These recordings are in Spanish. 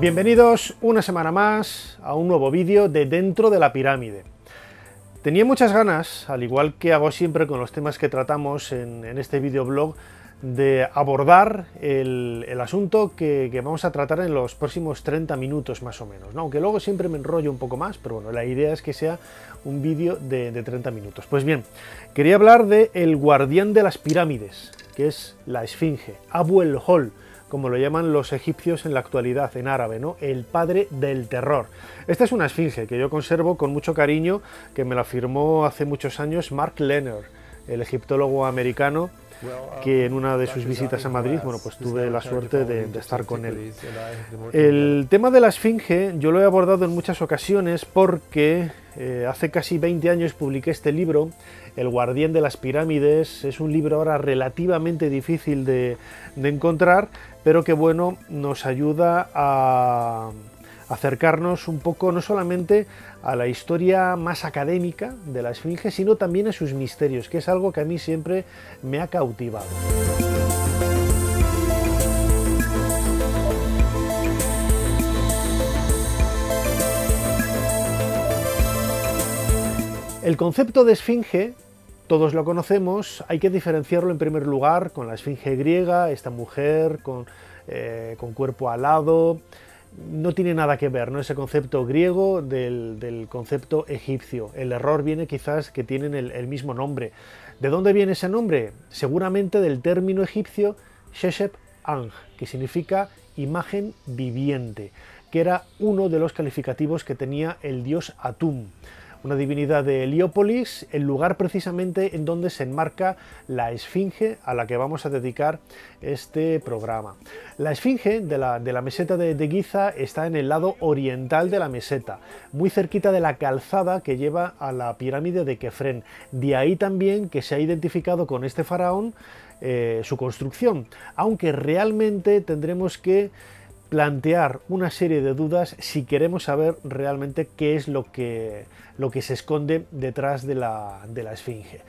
Bienvenidos una semana más a un nuevo vídeo de Dentro de la Pirámide. Tenía muchas ganas, al igual que hago siempre con los temas que tratamos en, este videoblog, de abordar el, asunto que, vamos a tratar en los próximos 30 minutos más o menos, aunque luego siempre me enrollo un poco más, pero bueno, la idea es que sea un vídeo de, de 30 minutos. Pues bien, quería hablar de El Guardián de las Pirámides, que es la Esfinge, Abu el Hol, como lo llaman los egipcios en la actualidad, en árabe, ¿no? El padre del terror. Esta es una esfinge que yo conservo con mucho cariño, que me la firmó hace muchos años Mark Lenner, el egiptólogo americano, que en una de sus visitas a Madrid, bueno, pues tuve la suerte de, estar con él. El tema de la esfinge yo lo he abordado en muchas ocasiones porque eh, hace casi 20 años publiqué este libro, El guardián de las pirámides. Es un libro ahora relativamente difícil de, de encontrar, pero que bueno, nos ayuda a acercarnos un poco no solamente a la historia más académica de la Esfinge, sino también a sus misterios, que es algo que a mí siempre me ha cautivado. El concepto de esfinge, todos lo conocemos, hay que diferenciarlo en primer lugar con la esfinge griega, esta mujer con, eh, cuerpo alado, no tiene nada que ver ¿no? ese concepto griego del, concepto egipcio. El error viene quizás que tienen el, mismo nombre. ¿De dónde viene ese nombre? Seguramente del término egipcio Sheshep Ang, que significa imagen viviente, que era uno de los calificativos que tenía el dios Atum una divinidad de Heliópolis, el lugar precisamente en donde se enmarca la Esfinge a la que vamos a dedicar este programa. La Esfinge de la, de la meseta de, de, Giza está en el lado oriental de la meseta, muy cerquita de la calzada que lleva a la pirámide de Kefren. De ahí también que se ha identificado con este faraón eh, su construcción, aunque realmente tendremos que plantear una serie de dudas si queremos saber realmente qué es lo que, lo que se esconde detrás de la, de la esfinge.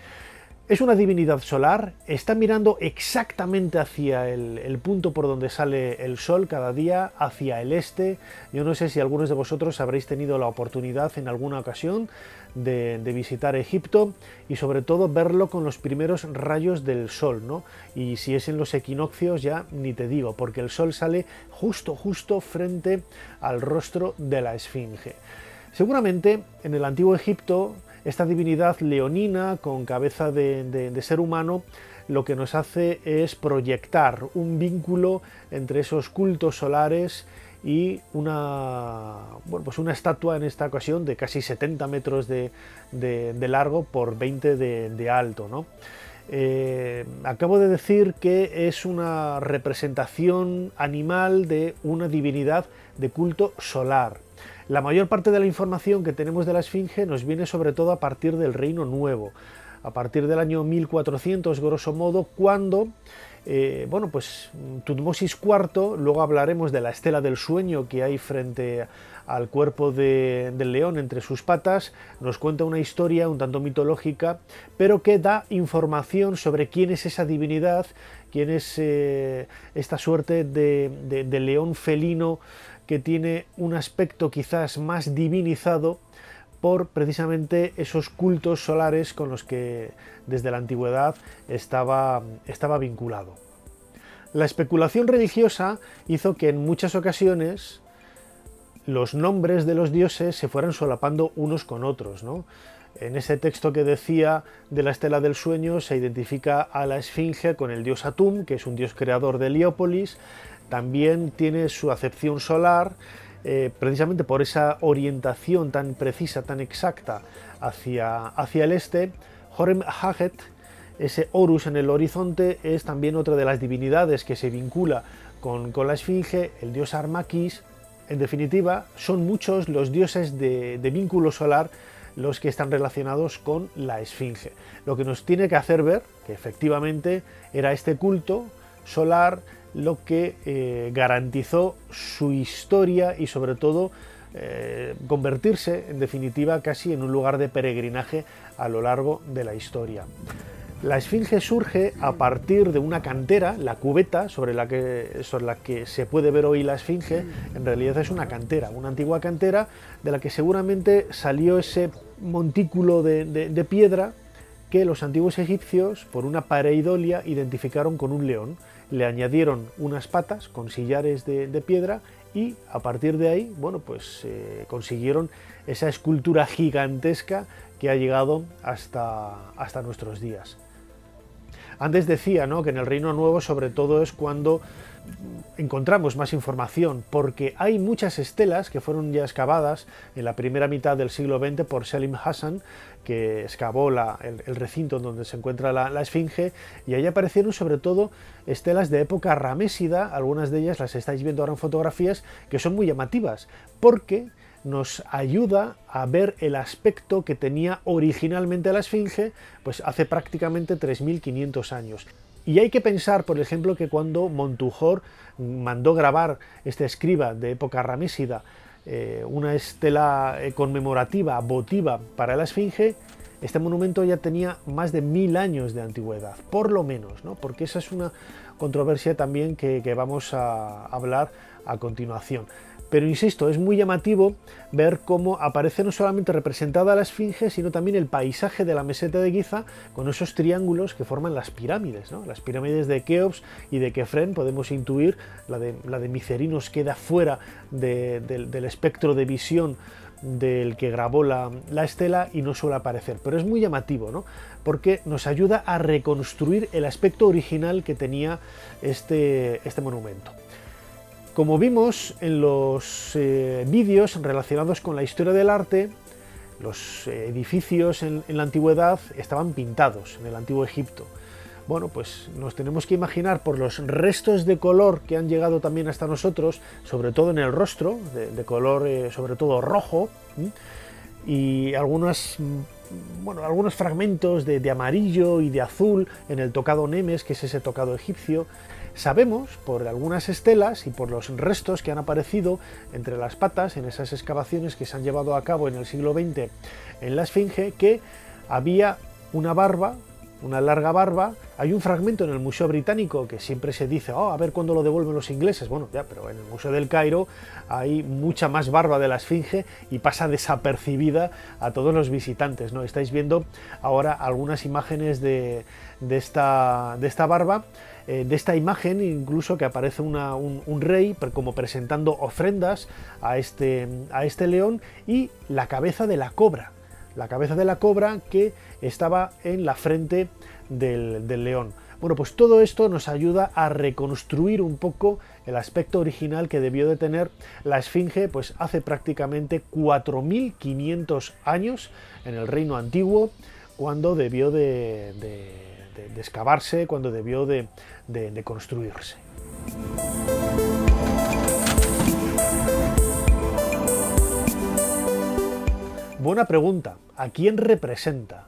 Es una divinidad solar, está mirando exactamente hacia el, punto por donde sale el sol cada día, hacia el este. Yo no sé si algunos de vosotros habréis tenido la oportunidad en alguna ocasión de, visitar Egipto y sobre todo verlo con los primeros rayos del sol, ¿no? Y si es en los equinoccios ya ni te digo, porque el sol sale justo, justo frente al rostro de la esfinge. Seguramente en el antiguo Egipto esta divinidad leonina con cabeza de, ser humano lo que nos hace es proyectar un vínculo entre esos cultos solares y una, bueno, pues una estatua en esta ocasión de casi 70 metros de, largo por 20 de, alto. ¿no? Eh, acabo de decir que es una representación animal de una divinidad de culto solar. La mayor parte de la información que tenemos de la Esfinge nos viene sobre todo a partir del Reino Nuevo, a partir del año 1400, grosso modo, cuando eh, bueno, pues Tutmosis IV, luego hablaremos de la estela del sueño que hay frente al cuerpo del león entre sus patas, nos cuenta una historia un tanto mitológica, pero que da información sobre quién es esa divinidad, quién es eh, esta suerte de león felino que tiene un aspecto quizás más divinizado por precisamente esos cultos solares con los que desde la antigüedad estaba, estaba vinculado. La especulación religiosa hizo que en muchas ocasiones los nombres de los dioses se fueran solapando unos con otros. En ese texto que decía de la estela del sueño se identifica a la esfinge con el dios Atum, que es un dios creador de Heliópolis, también tiene su acepción solar, eh, precisamente por esa orientación tan precisa, tan exacta hacia, hacia el este. Horem Haget, ese Horus en el horizonte, es también otra de las divinidades que se vincula con, la Esfinge, el dios Armakis. En definitiva, son muchos los dioses de vínculo solar los que están relacionados con la Esfinge. Lo que nos tiene que hacer ver que efectivamente era este culto solar lo que eh, garantizó su historia y sobre todo eh, convertirse en definitiva casi en un lugar de peregrinaje a lo largo de la historia. La esfinge surge a partir de una cantera, la cubeta sobre la que, sobre la que se puede ver hoy la esfinge, en realidad es una cantera, una antigua cantera de la que seguramente salió ese montículo de, piedra que los antiguos egipcios, por una pareidolia, identificaron con un león. Le añadieron unas patas con sillares de, piedra y a partir de ahí, bueno, pues eh, consiguieron esa escultura gigantesca que ha llegado hasta, hasta nuestros días. Antes decía ¿no? que en el Reino Nuevo sobre todo es cuando encontramos más información, porque hay muchas estelas que fueron ya excavadas en la primera mitad del siglo XX por Selim Hassan, que excavó el, recinto donde se encuentra la, esfinge, y ahí aparecieron sobre todo estelas de época ramésida, algunas de ellas las estáis viendo ahora en fotografías, que son muy llamativas, porque nos ayuda a ver el aspecto que tenía originalmente la Esfinge, pues hace prácticamente 3.500 años. Y hay que pensar, por ejemplo, que cuando Montujor mandó grabar este escriba de época ramésida, eh, una estela conmemorativa, votiva para la Esfinge, este monumento ya tenía más de mil años de antigüedad, por lo menos, ¿no? porque esa es una controversia también que vamos a hablar a continuación. Pero insisto, es muy llamativo ver cómo aparece no solamente representada la esfinge, sino también el paisaje de la meseta de Giza con esos triángulos que forman las pirámides. Las pirámides de Keops y de Kefren podemos intuir, la de, la de Micerinos queda fuera del espectro de visión del que grabó la, estela y no suele aparecer. Pero es muy llamativo, ¿no? porque nos ayuda a reconstruir el aspecto original que tenía este, este monumento. Como vimos en los eh, vídeos relacionados con la historia del arte, los eh, edificios en, la antigüedad estaban pintados en el antiguo Egipto. Bueno, pues nos tenemos que imaginar por los restos de color que han llegado también hasta nosotros, sobre todo en el rostro, de, color eh, sobre todo rojo, y algunos, bueno, algunos fragmentos de, de amarillo y de azul en el tocado Nemes, que es ese tocado egipcio, Sabemos, por algunas estelas y por los restos que han aparecido entre las patas en esas excavaciones que se han llevado a cabo en el siglo XX en la Esfinge, que había una barba, una larga barba. Hay un fragmento en el Museo Británico que siempre se dice, oh, a ver cuándo lo devuelven los ingleses. Bueno, ya, pero en el Museo del Cairo hay mucha más barba de la Esfinge y pasa desapercibida a todos los visitantes. ¿no? Estáis viendo ahora algunas imágenes de, de, esta, de esta barba eh, de esta imagen, incluso que aparece un, rey como presentando ofrendas a este, a este león y la cabeza de la cobra, la cabeza de la cobra que estaba en la frente del, león. Bueno, pues todo esto nos ayuda a reconstruir un poco el aspecto original que debió de tener la Esfinge pues hace prácticamente 4.500 años en el reino antiguo, cuando debió de de, excavarse, cuando debió de, construirse. Buena pregunta. ¿A quién representa?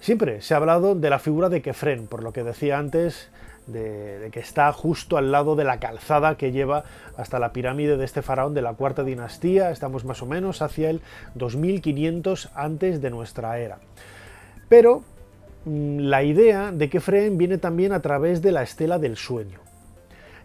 Siempre se ha hablado de la figura de Kefren, por lo que decía antes, de, que está justo al lado de la calzada que lleva hasta la pirámide de este faraón de la cuarta dinastía. Estamos más o menos hacia el 2500 antes de nuestra era. Pero Mm, la idea de Kefren viene también a través de la estela del sueño.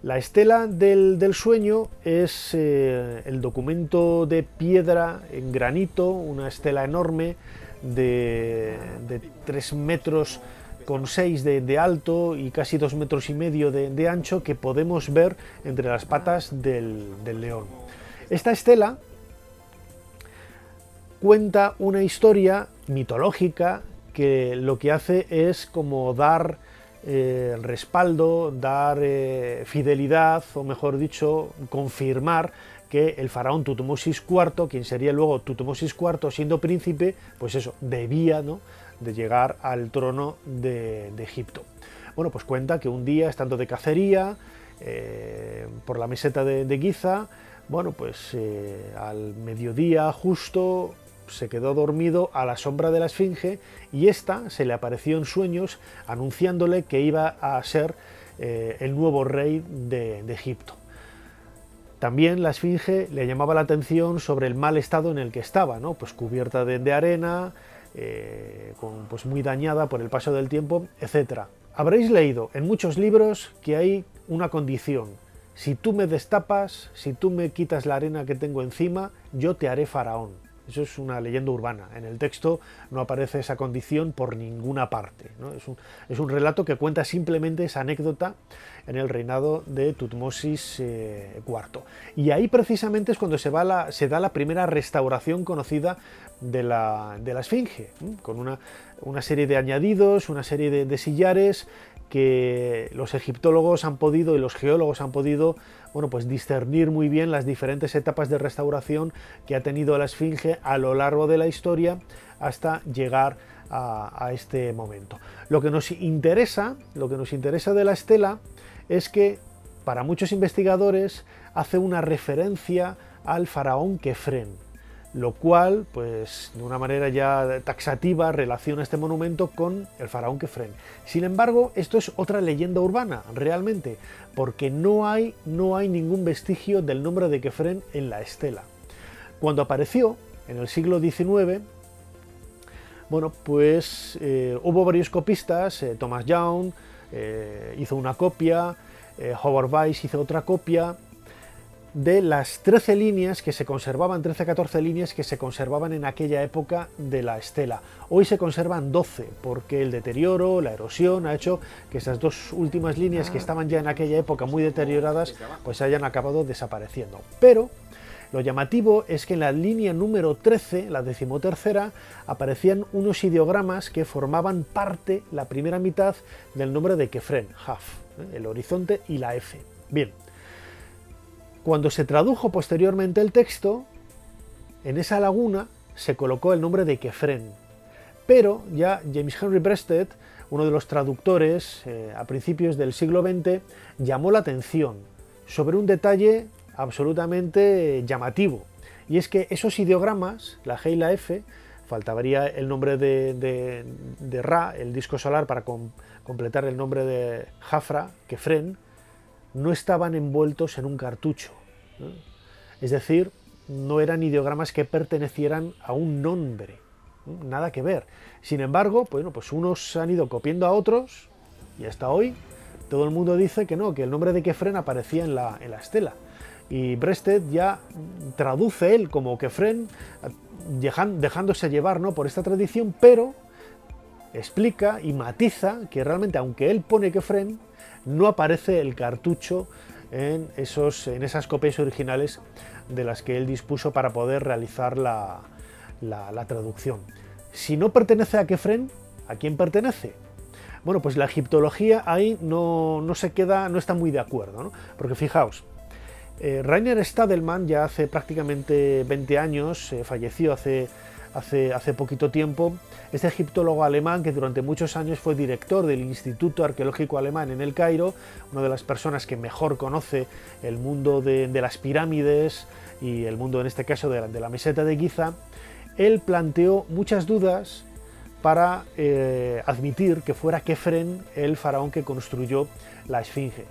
La estela del, sueño es eh, el documento de piedra en granito, una estela enorme de, de 3 metros con 6 de, alto y casi 2 metros y medio de, ancho que podemos ver entre las patas del, del león. Esta estela cuenta una historia mitológica que lo que hace es como dar eh, respaldo, dar eh, fidelidad, o mejor dicho, confirmar que el faraón Tutmosis IV, quien sería luego Tutmosis IV siendo príncipe, pues eso, debía ¿no? de llegar al trono de, Egipto. Bueno, pues cuenta que un día, estando de cacería, eh, por la meseta de, de, Giza, bueno, pues al mediodía justo se quedó dormido a la sombra de la Esfinge y ésta se le apareció en sueños anunciándole que iba a ser eh, el nuevo rey de, Egipto. También la Esfinge le llamaba la atención sobre el mal estado en el que estaba, pues cubierta de, arena, eh, pues muy dañada por el paso del tiempo, etc. Habréis leído en muchos libros que hay una condición. Si tú me destapas, si tú me quitas la arena que tengo encima, yo te haré faraón. Eso es una leyenda urbana. En el texto no aparece esa condición por ninguna parte. Es, un, relato que cuenta simplemente esa anécdota en el reinado de Tutmosis IV. Eh, y ahí precisamente es cuando se, da la primera restauración conocida de la, Esfinge, con una, serie de añadidos, una serie de sillares que los egiptólogos han podido y los geólogos han podido bueno, pues discernir muy bien las diferentes etapas de restauración que ha tenido la Esfinge a lo largo de la historia hasta llegar a, este momento. Lo que nos interesa, lo que nos interesa de la estela es que para muchos investigadores hace una referencia al faraón Kefren lo cual, pues de una manera ya taxativa, relaciona este monumento con el faraón Kefren. Sin embargo, esto es otra leyenda urbana, realmente, porque no hay, no hay ningún vestigio del nombre de Kefren en la estela. Cuando apareció, en el siglo XIX, bueno, pues eh, hubo varios copistas, eh, Thomas Young eh, hizo una copia, Howard Weiss hizo otra copia, de las 13 líneas que se conservaban, 13-14 líneas que se conservaban en aquella época de la estela. Hoy se conservan 12 porque el deterioro, la erosión ha hecho que esas dos últimas líneas que ah. estaban ya en aquella época muy deterioradas pues hayan acabado desapareciendo. Pero lo llamativo es que en la línea número 13, la decimotercera, aparecían unos ideogramas que formaban parte, la primera mitad, del nombre de Kefren, Haf, ¿eh? el horizonte y la F. Bien, cuando se tradujo posteriormente el texto, en esa laguna se colocó el nombre de Kefren. Pero ya James Henry Breasted, uno de los traductores eh, a principios del siglo XX, llamó la atención sobre un detalle absolutamente llamativo. Y es que esos ideogramas, la G y la F, faltaría el nombre de, Ra, el disco solar, para completar el nombre de Jafra, Kefren, no estaban envueltos en un cartucho. Es decir, no eran ideogramas que pertenecieran a un nombre, nada que ver. Sin embargo, bueno, pues unos han ido copiando a otros y hasta hoy todo el mundo dice que no, que el nombre de Kefren aparecía en la, en la estela. Y Brested ya traduce él como Kefren, dejándose llevar ¿no? por esta tradición, pero explica y matiza que realmente aunque él pone Kefren, no aparece el cartucho en, esos, en esas copias originales de las que él dispuso para poder realizar la, traducción. Si no pertenece a Kefren, ¿a quién pertenece? Bueno, pues la egiptología ahí no, se queda, no está muy de acuerdo, porque fijaos, eh, Rainer Stadelmann ya hace prácticamente 20 años, eh, falleció hace hace, poquito tiempo, este egiptólogo alemán que durante muchos años fue director del Instituto Arqueológico Alemán en el Cairo, una de las personas que mejor conoce el mundo de, las pirámides y el mundo en este caso de la, meseta de Giza, él planteó muchas dudas para eh, admitir que fuera Kefren el faraón que construyó la Esfinge.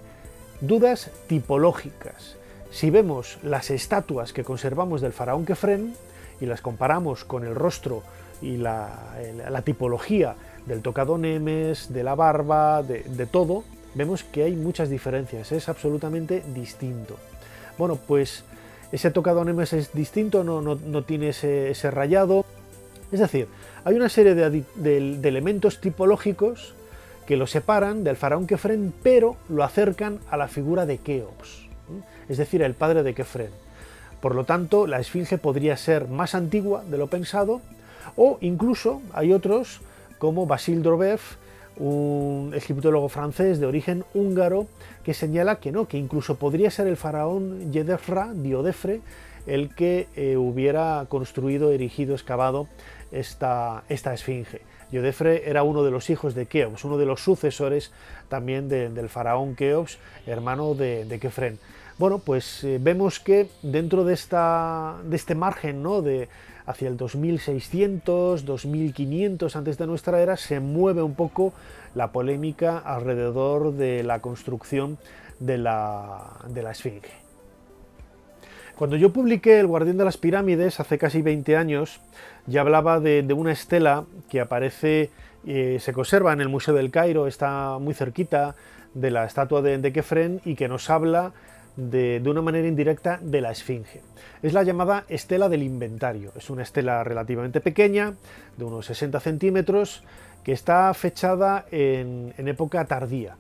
Dudas tipológicas. Si vemos las estatuas que conservamos del faraón Kefren, y las comparamos con el rostro y la, tipología del tocado Nemes, de la barba, de, todo, vemos que hay muchas diferencias, es absolutamente distinto. Bueno, pues ese tocado Nemes es distinto, no, tiene ese, rayado. Es decir, hay una serie de, elementos tipológicos que lo separan del faraón Kefren, pero lo acercan a la figura de Keops, es decir, el padre de Kefren. Por lo tanto, la esfinge podría ser más antigua de lo pensado, o incluso hay otros como Basile Drobev, un egiptólogo francés de origen húngaro, que señala que no, que incluso podría ser el faraón Yedefra, Diodefre, el que eh, hubiera construido, erigido, excavado esta, esta esfinge. Yodefre era uno de los hijos de Keops, uno de los sucesores también del faraón Keops, hermano de, de Kefren. Bueno, pues eh, vemos que dentro de, esta, de este margen, ¿no? de hacia el 2600, 2500 antes de nuestra era, se mueve un poco la polémica alrededor de la construcción de la, de la Esfinge. Cuando yo publiqué El Guardián de las Pirámides hace casi 20 años, ya hablaba de, una estela que aparece, eh, se conserva en el Museo del Cairo, está muy cerquita de la estatua de, de Kefren y que nos habla de, una manera indirecta de la Esfinge. Es la llamada estela del inventario. Es una estela relativamente pequeña, de unos 60 centímetros, que está fechada en, época tardía.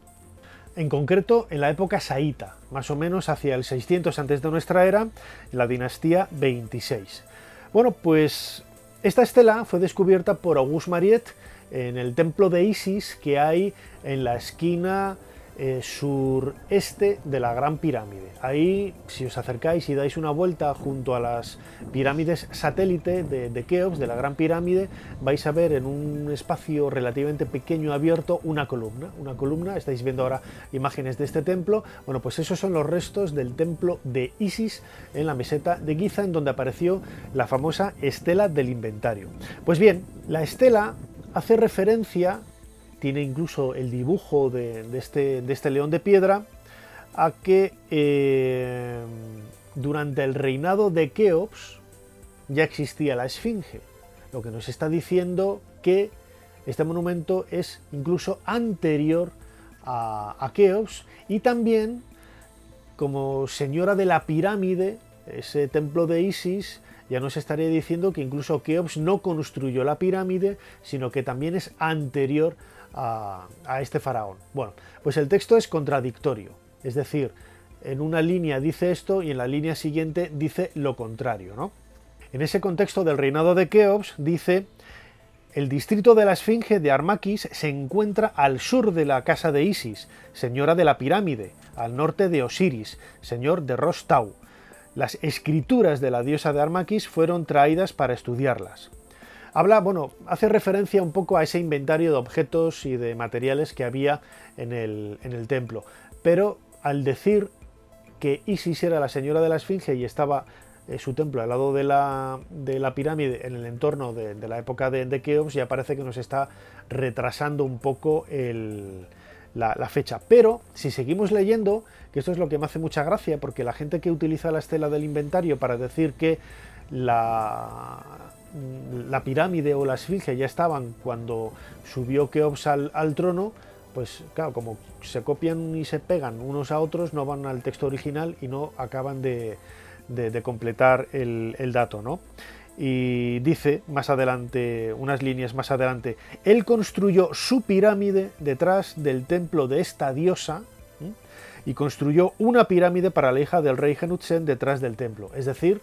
En concreto, en la época saíta, más o menos hacia el 600 antes de nuestra era, en la dinastía 26. Bueno, pues esta estela fue descubierta por Auguste Mariette en el templo de Isis que hay en la esquina eh, sureste de la Gran Pirámide. Ahí, si os acercáis y dais una vuelta junto a las pirámides satélite de, de Keops, de la Gran Pirámide, vais a ver en un espacio relativamente pequeño abierto una columna. Una columna, estáis viendo ahora imágenes de este templo. Bueno, pues esos son los restos del templo de Isis en la meseta de Giza, en donde apareció la famosa estela del inventario. Pues bien, la estela hace referencia tiene incluso el dibujo este, de, este, león de piedra, a que eh, durante el reinado de Keops ya existía la Esfinge, lo que nos está diciendo que este monumento es incluso anterior a, a Keops y también como señora de la pirámide, ese templo de Isis, ya nos estaría diciendo que incluso Keops no construyó la pirámide, sino que también es anterior a, este faraón. Bueno, pues el texto es contradictorio, es decir, en una línea dice esto y en la línea siguiente dice lo contrario. ¿no? En ese contexto del reinado de Keops dice, el distrito de la Esfinge de Armaquis se encuentra al sur de la casa de Isis, señora de la pirámide, al norte de Osiris, señor de Rostau. Las escrituras de la diosa de Armaquis fueron traídas para estudiarlas. Habla, bueno, hace referencia un poco a ese inventario de objetos y de materiales que había en el, templo, pero al decir que Isis era la señora de la Esfinge y estaba eh, su templo al lado de la, pirámide en el entorno de, la época de, de, Keops, ya parece que nos está retrasando un poco la, la, fecha. Pero si seguimos leyendo, que esto es lo que me hace mucha gracia, porque la gente que utiliza la estela del inventario para decir que la, la pirámide o la esfinge ya estaban cuando subió Keops al, trono, pues claro, como se copian y se pegan unos a otros, no van al texto original y no acaban de, completar el, dato, ¿no? Y dice más adelante, unas líneas más adelante, él construyó su pirámide detrás del templo de esta diosa y construyó una pirámide para la hija del rey Genutzen detrás del templo. Es decir,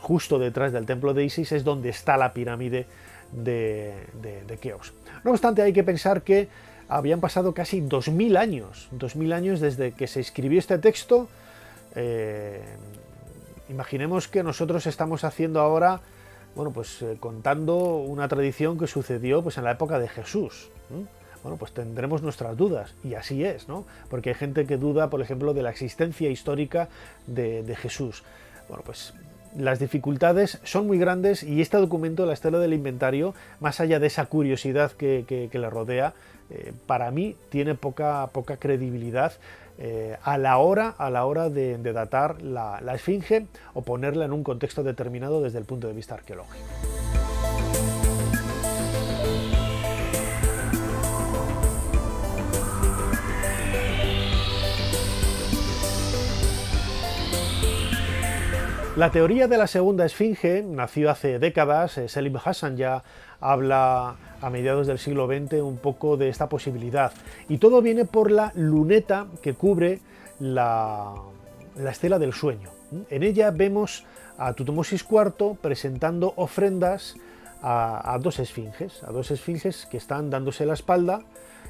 justo detrás del templo de Isis es donde está la pirámide de, de, Keops. No obstante, hay que pensar que habían pasado casi 2.000 años, 2.000 años desde que se escribió este texto. Eh, imaginemos que nosotros estamos haciendo ahora, bueno, pues eh, contando una tradición que sucedió pues, en la época de Jesús. Bueno, pues tendremos nuestras dudas, y así es, ¿no? Porque hay gente que duda, por ejemplo, de la existencia histórica de, de Jesús. Bueno, pues las dificultades son muy grandes y este documento, la estela del inventario, más allá de esa curiosidad que, le rodea, eh, para mí tiene poca, poca credibilidad eh, a la hora, a la hora de, datar la esfinge o ponerla en un contexto determinado desde el punto de vista arqueológico. La teoría de la segunda esfinge nació hace décadas. Eh, Selim Hassan ya habla a mediados del siglo XX un poco de esta posibilidad. Y todo viene por la luneta que cubre la, estela del sueño. En ella vemos a Tutmosis IV presentando ofrendas a, a, dos esfinges, a dos esfinges que están dándose la espalda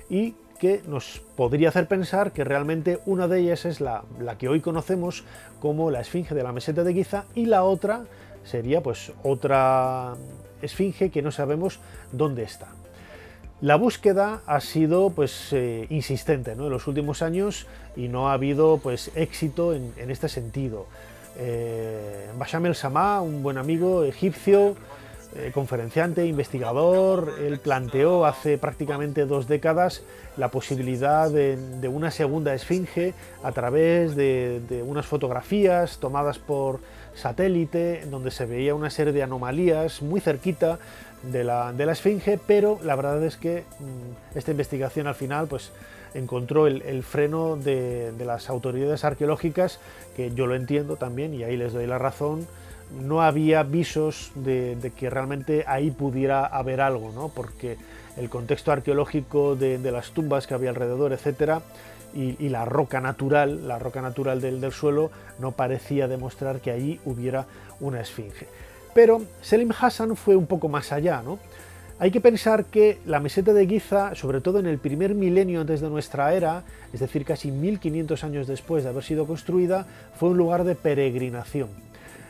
y que nos podría hacer pensar que realmente una de ellas es la, que hoy conocemos como la esfinge de la meseta de Giza y la otra sería pues otra esfinge que no sabemos dónde está. La búsqueda ha sido pues eh, insistente en los últimos años y no ha habido pues éxito en, este sentido. Eh, Basham el Samá, un buen amigo egipcio, eh, conferenciante, investigador, él planteó hace prácticamente dos décadas la posibilidad de, una segunda esfinge a través de, unas fotografías tomadas por satélite, donde se veía una serie de anomalías muy cerquita de la, esfinge, pero la verdad es que mm, esta investigación al final pues, encontró el, freno de, de las autoridades arqueológicas, que yo lo entiendo también y ahí les doy la razón, no había visos de, que realmente ahí pudiera haber algo, ¿no? porque el contexto arqueológico de, las tumbas que había alrededor, etcétera, y, la roca natural, la roca natural del, suelo, no parecía demostrar que allí hubiera una esfinge. Pero Selim Hassan fue un poco más allá, ¿no? Hay que pensar que la meseta de Giza, sobre todo en el primer milenio antes de nuestra era, es decir, casi 1500 años después de haber sido construida, fue un lugar de peregrinación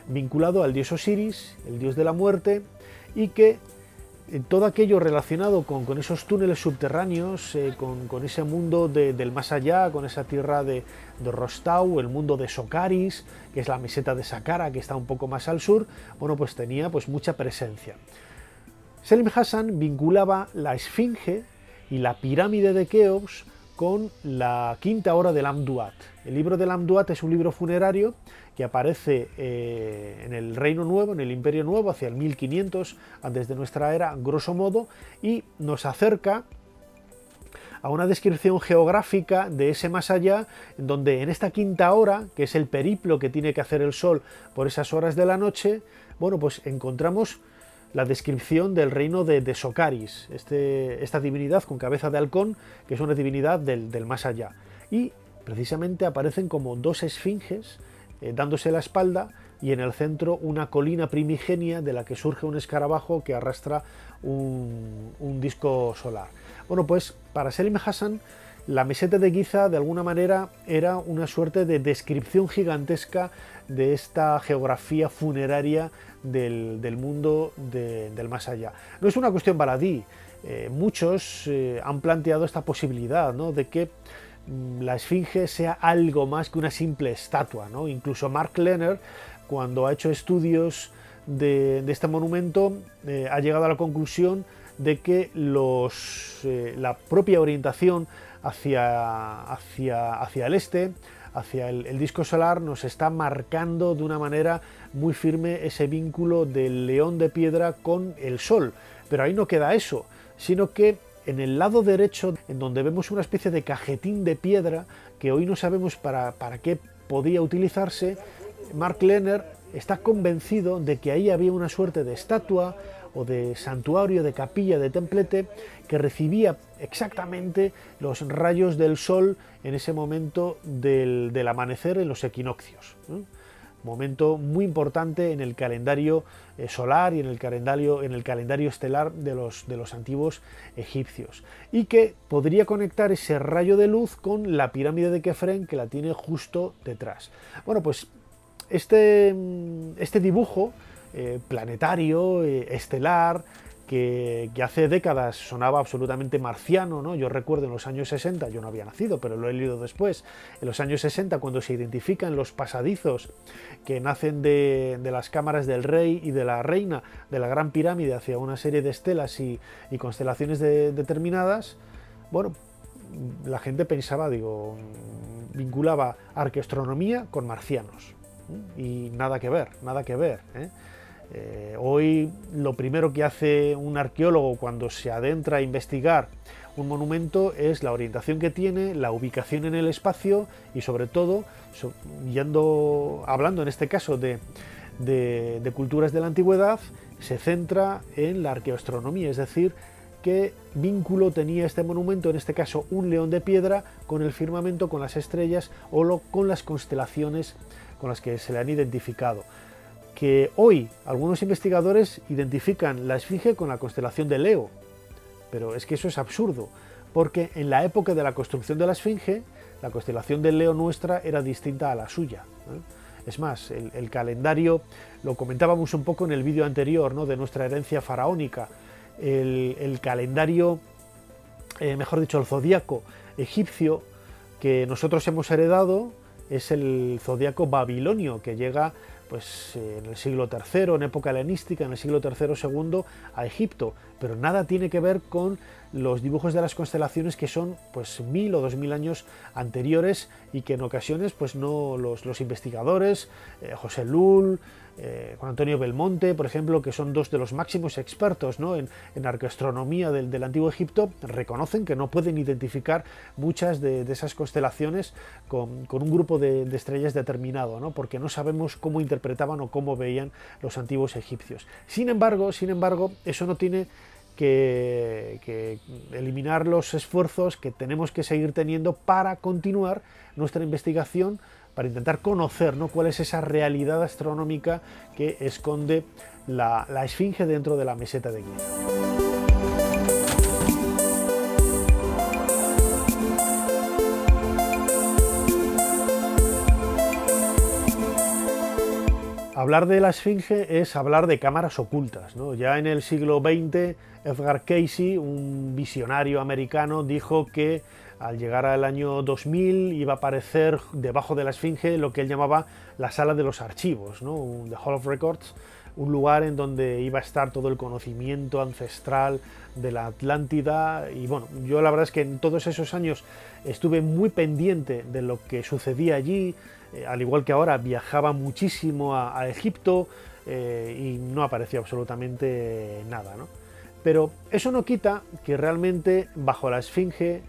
vinculado al dios Osiris, el dios de la muerte, y que en todo aquello relacionado con, esos túneles subterráneos, eh, con, ese mundo del más allá, con esa tierra de, Rostau, el mundo de Socaris, que es la meseta de Saqqara, que está un poco más al sur, bueno, pues tenía pues mucha presencia. Selim Hassan vinculaba la Esfinge y la pirámide de Keops con la quinta hora del Amduat. El libro del Amduat es un libro funerario que aparece eh, en el Reino Nuevo, en el Imperio Nuevo, hacia el 1500 antes de nuestra era, grosso modo, y nos acerca a una descripción geográfica de ese más allá, donde en esta quinta hora, que es el periplo que tiene que hacer el Sol por esas horas de la noche, bueno, pues encontramos la descripción del reino de, Socaris, este, esta divinidad con cabeza de halcón, que es una divinidad del, más allá. Y precisamente aparecen como dos esfinges eh, dándose la espalda y en el centro una colina primigenia de la que surge un escarabajo que arrastra un, disco solar. Bueno, pues para Selim Hassan la meseta de Giza de alguna manera era una suerte de descripción gigantesca de esta geografía funeraria del, mundo del más allá. No es una cuestión baladí, eh, muchos eh, han planteado esta posibilidad ¿no? de que Mm, la esfinge sea algo más que una simple estatua. ¿no? Incluso Mark Lehner, cuando ha hecho estudios de, este monumento, eh, ha llegado a la conclusión de que la propia orientación hacia, hacia, hacia el este, hacia el, disco solar, nos está marcando de una manera muy firme ese vínculo del león de piedra con el sol. Pero ahí no queda eso, sino que en el lado derecho, en donde vemos una especie de cajetín de piedra que hoy no sabemos para, para qué podía utilizarse, Mark Lehner está convencido de que ahí había una suerte de estatua o de santuario, de capilla, de templete, que recibía exactamente los rayos del sol en ese momento del, amanecer en los equinoccios momento muy importante en el calendario eh, solar y en el calendario, en el calendario estelar de los, de los antiguos egipcios, y que podría conectar ese rayo de luz con la pirámide de Kefren que la tiene justo detrás. Bueno, pues este, este dibujo eh, planetario, eh, estelar, que, hace décadas sonaba absolutamente marciano, ¿no? Yo recuerdo en los años 60, yo no había nacido, pero lo he leído después, en los años 60, cuando se identifican los pasadizos que nacen de, las cámaras del rey y de la reina de la Gran Pirámide hacia una serie de estelas y, constelaciones determinadas, bueno, la gente pensaba, digo, vinculaba arqueastronomía con marcianos. Y nada que ver, nada que ver. ¿eh? Eh, hoy lo primero que hace un arqueólogo cuando se adentra a investigar un monumento es la orientación que tiene, la ubicación en el espacio y sobre todo, hablando en este caso de, culturas de la antigüedad, se centra en la arqueoastronomía, es decir, qué vínculo tenía este monumento, en este caso un león de piedra, con el firmamento, con las estrellas o con las constelaciones con las que se le han identificado que hoy algunos investigadores identifican la Esfinge con la constelación de Leo, pero es que eso es absurdo, porque en la época de la construcción de la Esfinge, la constelación de Leo nuestra era distinta a la suya. Es más, el, calendario, lo comentábamos un poco en el vídeo anterior, ¿no? de nuestra herencia faraónica, el, calendario, eh, mejor dicho, el zodíaco egipcio que nosotros hemos heredado es el zodíaco babilonio, que llega pues en el siglo III, en época helenística, en el siglo III II, a Egipto, pero nada tiene que ver con los dibujos de las constelaciones que son pues mil o dos mil años anteriores y que en ocasiones pues no los, investigadores, eh, José Lull, eh, Juan Antonio Belmonte, por ejemplo, que son dos de los máximos expertos ¿no? en, arqueastronomía del, antiguo Egipto, reconocen que no pueden identificar muchas de, esas constelaciones con, un grupo de, estrellas determinado, porque no sabemos cómo interpretaban o cómo veían los antiguos egipcios. Sin embargo, sin embargo, eso no tiene que, eliminar los esfuerzos que tenemos que seguir teniendo para continuar nuestra investigación, para intentar conocer ¿no? cuál es esa realidad astronómica que esconde la, la esfinge dentro de la meseta de Giza. Hablar de la Esfinge es hablar de cámaras ocultas. Ya en el siglo XX, Edgar Casey, un visionario americano, dijo que al llegar al año 2000 iba a aparecer debajo de la Esfinge lo que él llamaba la sala de los archivos, ¿no? The Hall of Records, un lugar en donde iba a estar todo el conocimiento ancestral de la Atlántida. Y bueno, yo la verdad es que en todos esos años estuve muy pendiente de lo que sucedía allí, eh, al igual que ahora viajaba muchísimo a, Egipto eh, y no apareció absolutamente nada. Pero eso no quita que realmente bajo la Esfinge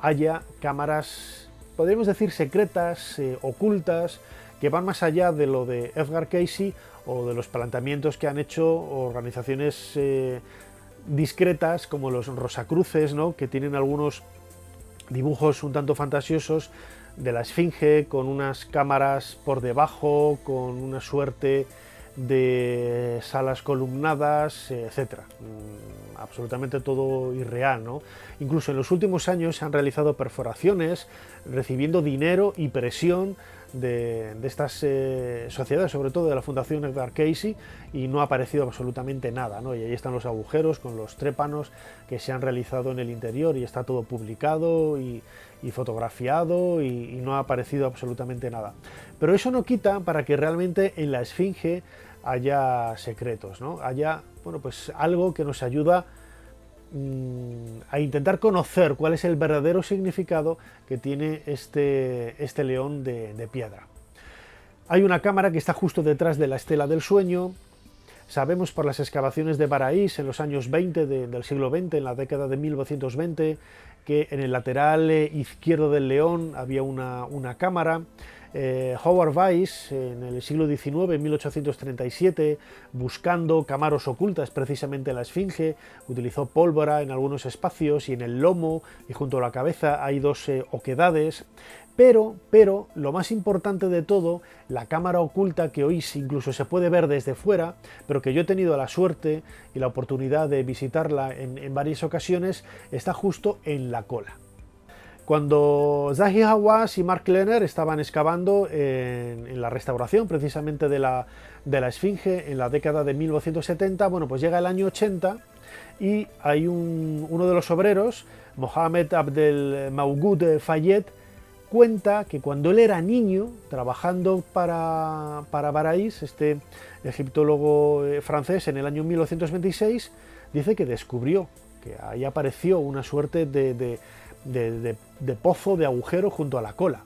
haya cámaras, podríamos decir, secretas, eh, ocultas, que van más allá de lo de Edgar Casey o de los planteamientos que han hecho organizaciones discretas como los Rosacruces, ¿no? que tienen algunos dibujos un tanto fantasiosos de la Esfinge con unas cámaras por debajo, con una suerte de salas columnadas, etc. Mm, absolutamente todo irreal, ¿no? Incluso en los últimos años se han realizado perforaciones recibiendo dinero y presión de, estas eh, sociedades, sobre todo de la Fundación Edgar Casey, y no ha aparecido absolutamente nada. ¿no? Y ahí están los agujeros con los trépanos que se han realizado en el interior y está todo publicado y, fotografiado y, no ha aparecido absolutamente nada. Pero eso no quita para que realmente en la Esfinge haya secretos, ¿no? haya bueno, pues algo que nos ayuda a intentar conocer cuál es el verdadero significado que tiene este, este león de, piedra. Hay una cámara que está justo detrás de la estela del sueño. Sabemos por las excavaciones de Baraís en los años 20 del siglo XX, en la década de 1920, que en el lateral eh, izquierdo del león había una, una cámara eh, Howard Weiss, en el siglo XIX, en 1837, buscando camaros ocultas, precisamente la esfinge, utilizó pólvora en algunos espacios y en el lomo y junto a la cabeza hay dos eh, oquedades. Pero, pero, lo más importante de todo, la cámara oculta que hoy incluso se puede ver desde fuera, pero que yo he tenido la suerte y la oportunidad de visitarla en varias ocasiones, está justo en la cola. Cuando Zahi Hawass y Mark Lenner estaban excavando en, la restauración precisamente de la, Esfinge en la década de 1970, bueno, pues llega el año 80 y hay uno de los obreros, Mohamed Abdel Maugoud Fayed, cuenta que cuando él era niño, trabajando para, para Baraís, este egiptólogo eh, francés, en el año 1926, dice que descubrió, que ahí apareció una suerte de de, pozo, de agujero junto a la cola,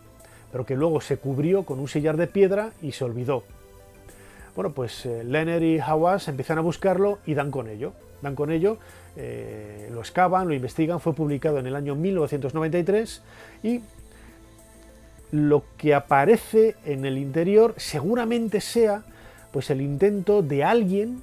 pero que luego se cubrió con un sillar de piedra y se olvidó. Bueno, pues eh, y Hawass empiezan a buscarlo y dan con ello. Dan con ello, eh, lo excavan, lo investigan, fue publicado en el año 1993 y lo que aparece en el interior seguramente sea pues el intento de alguien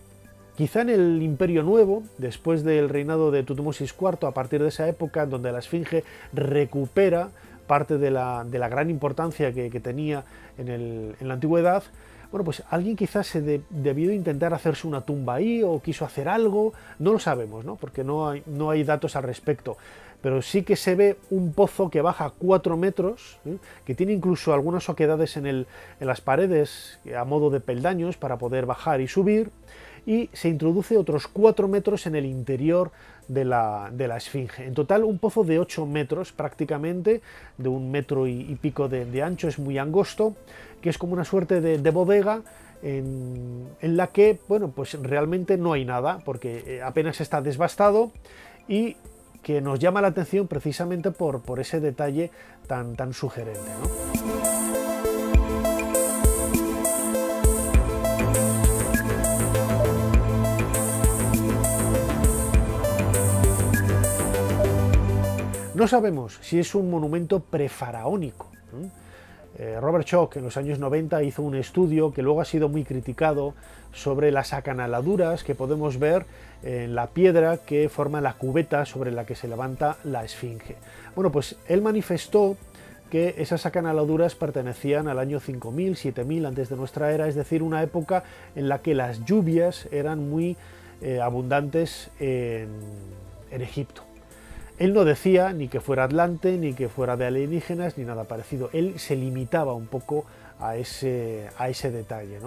Quizá en el Imperio Nuevo, después del reinado de Tutmosis IV, a partir de esa época, donde la Esfinge recupera parte de la, gran importancia que, tenía en, la antigüedad, bueno, pues alguien quizás se debió intentar hacerse una tumba ahí o quiso hacer algo, no lo sabemos, ¿no? porque no hay, datos al respecto, pero sí que se ve un pozo que baja 4 metros, que tiene incluso algunas oquedades en, en las paredes a modo de peldaños para poder bajar y subir, y se introduce otros 4 metros en el interior de la, Esfinge. En total un pozo de 8 metros prácticamente, de un metro y, pico de, ancho, es muy angosto, que es como una suerte de, bodega en, la que, bueno, pues realmente no hay nada, porque eh, apenas está desbastado y que nos llama la atención precisamente por, por ese detalle tan, tan sugerente. Sabemos si es un monumento prefaraónico. Eh, Robert Schock en los años 90 hizo un estudio que luego ha sido muy criticado sobre las acanaladuras que podemos ver en la piedra que forma la cubeta sobre la que se levanta la esfinge. Bueno, pues él manifestó que esas acanaladuras pertenecían al año 5000, 7000 antes de nuestra era, es decir, una época en la que las lluvias eran muy eh, abundantes en Egipto. Él no decía ni que fuera Atlante, ni que fuera de alienígenas, ni nada parecido. Él se limitaba un poco a ese, a ese detalle.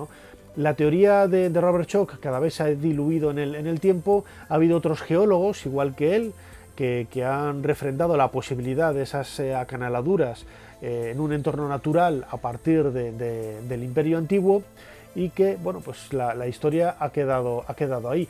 La teoría de, Robert Schock cada vez se ha diluido en el, tiempo. Ha habido otros geólogos, igual que él, que, han refrendado la posibilidad de esas eh, acanaladuras eh, en un entorno natural a partir del Imperio Antiguo y que, bueno, pues la, la historia ha quedado, ha quedado ahí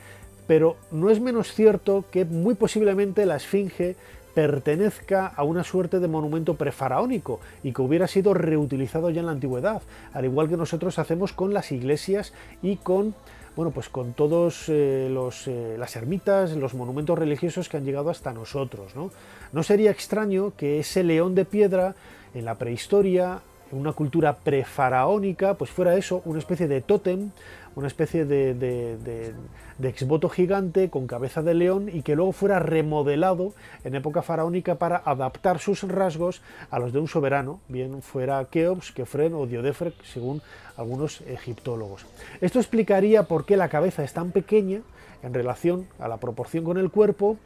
pero no es menos cierto que muy posiblemente la Esfinge pertenezca a una suerte de monumento prefaraónico y que hubiera sido reutilizado ya en la antigüedad, al igual que nosotros hacemos con las iglesias y con bueno, pues con todos eh, eh, las ermitas, los monumentos religiosos que han llegado hasta nosotros. ¿no? no sería extraño que ese león de piedra en la prehistoria, en una cultura prefaraónica, pues fuera eso, una especie de tótem una especie de, de, exvoto gigante con cabeza de león y que luego fuera remodelado en época faraónica para adaptar sus rasgos a los de un soberano, bien fuera Keops, Kefren o Diodefer, según algunos egiptólogos. Esto explicaría por qué la cabeza es tan pequeña en relación a la proporción con el cuerpo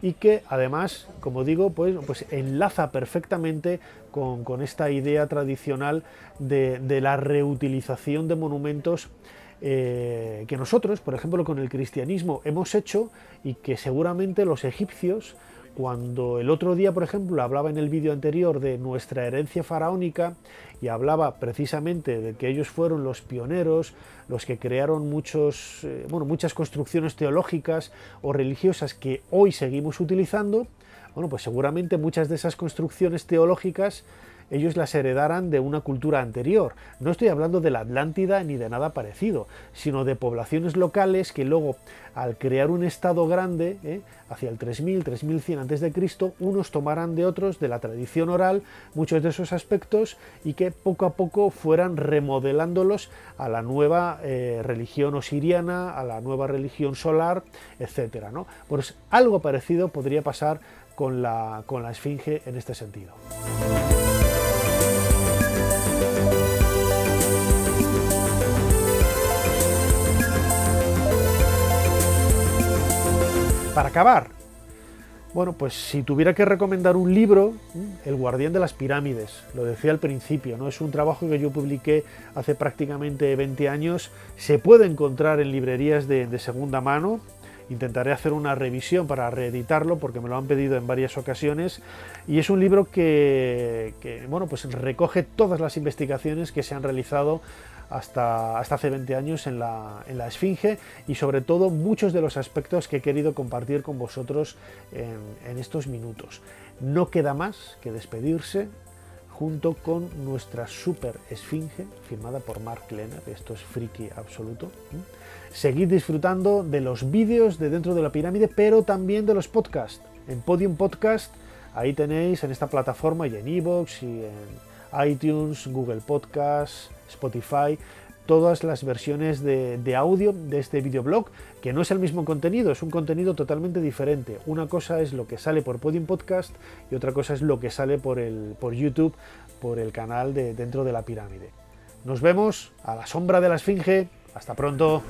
y que además, como digo, pues, pues enlaza perfectamente con, esta idea tradicional de, la reutilización de monumentos eh, que nosotros, por ejemplo, con el cristianismo hemos hecho y que seguramente los egipcios, cuando el otro día, por ejemplo, hablaba en el vídeo anterior de nuestra herencia faraónica y hablaba precisamente de que ellos fueron los pioneros, los que crearon muchos, eh, bueno, muchas construcciones teológicas o religiosas que hoy seguimos utilizando, bueno, pues seguramente muchas de esas construcciones teológicas ellos las heredaran de una cultura anterior. No estoy hablando de la Atlántida ni de nada parecido, sino de poblaciones locales que luego, al crear un estado grande, ¿eh? hacia el 3000, 3100 a.C., unos tomarán de otros, de la tradición oral, muchos de esos aspectos y que poco a poco fueran remodelándolos a la nueva eh, religión osiriana, a la nueva religión solar, etc. ¿no? Pues algo parecido podría pasar con la, con la esfinge en este sentido. Para acabar, bueno, pues si tuviera que recomendar un libro, El guardián de las pirámides, lo decía al principio, ¿no? Es un trabajo que yo publiqué hace prácticamente 20 años, se puede encontrar en librerías de, segunda mano, intentaré hacer una revisión para reeditarlo porque me lo han pedido en varias ocasiones y es un libro que, bueno, pues recoge todas las investigaciones que se han realizado hasta, hasta hace 20 años en la, en la, Esfinge y sobre todo muchos de los aspectos que he querido compartir con vosotros en, estos minutos. No queda más que despedirse junto con nuestra super esfinge firmada por Mark Lenner, esto es friki absoluto. Seguid disfrutando de los vídeos de dentro de la pirámide, pero también de los podcasts. En Podium Podcast, ahí tenéis en esta plataforma y en iVoox y en iTunes, Google Podcasts, Spotify, todas las versiones de, audio de este videoblog, que no es el mismo contenido, es un contenido totalmente diferente. Una cosa es lo que sale por Podium Podcast y otra cosa es lo que sale por, el, por YouTube, por el canal de Dentro de la Pirámide. Nos vemos a la sombra de la Esfinge. Hasta pronto.